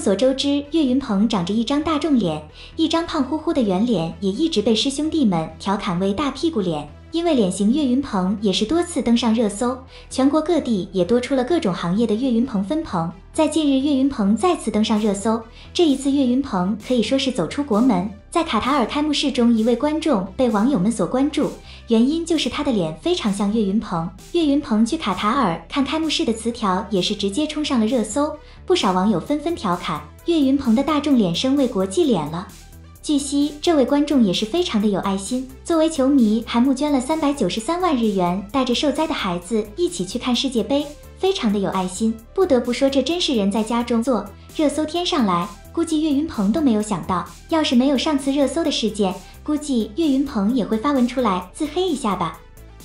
众所周知，岳云鹏长着一张大众脸，一张胖乎乎的圆脸，也一直被师兄弟们调侃为大屁股脸。因为脸型，岳云鹏也是多次登上热搜，全国各地也多出了各种行业的岳云鹏分棚。在近日，岳云鹏再次登上热搜，这一次岳云鹏可以说是走出国门。在卡塔尔开幕式中，一位观众被网友们所关注，原因就是他的脸非常像岳云鹏。岳云鹏去卡塔尔看开幕式的词条也是直接冲上了热搜，不少网友纷纷调侃岳云鹏的大众脸升为国际脸了。据悉，这位观众也是非常的有爱心，作为球迷还募捐了三百九十三万日元，带着受灾的孩子一起去看世界杯，非常的有爱心。不得不说，这真是人在家中坐，热搜天上来，估计岳云鹏都没有想到，要是没有上次热搜的事件，估计岳云鹏也会发文出来自黑一下吧。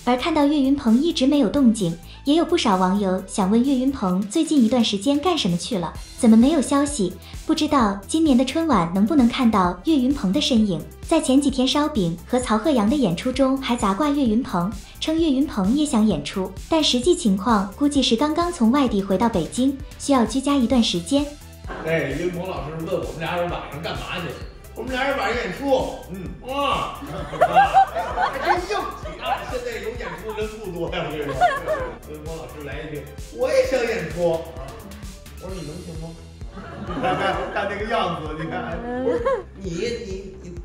而看到岳云鹏一直没有动静，也有不少网友想问岳云鹏最近一段时间干什么去了，怎么没有消息？不知道今年的春晚能不能看到岳云鹏的身影？在前几天烧饼和曹鹤阳的演出中，还砸挂岳云鹏，称岳云鹏也想演出，但实际情况估计是刚刚从外地回到北京，需要居家一段时间。哎，岳云鹏老师问我们俩人晚上干嘛去？我们俩人晚上演出。嗯啊，人不多呀，我跟你说。岳云鹏老师来一句，我也想演出啊。我说你能行吗？看看看那个样子，你看，不是你你你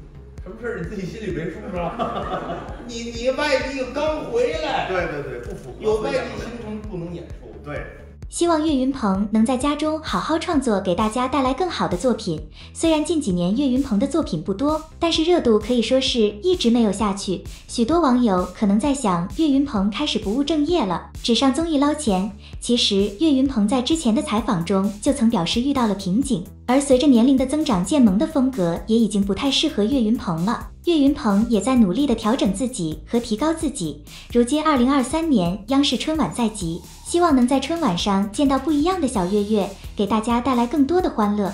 什么事儿你自己心里没数是吧？你你外地刚回来，对对对，不符合有外地行程不能演出。对。希望岳云鹏能在家中好好创作，给大家带来更好的作品。虽然近几年岳云鹏的作品不多，但是热度可以说是一直没有下去。许多网友可能在想，岳云鹏开始不务正业了，只上综艺捞钱。其实岳云鹏在之前的采访中就曾表示遇到了瓶颈，而随着年龄的增长，渐萌的风格也已经不太适合岳云鹏了。岳云鹏也在努力的调整自己和提高自己。如今二零二三年央视春晚在即。希望能在春晚上见到不一样的小月月，给大家带来更多的欢乐。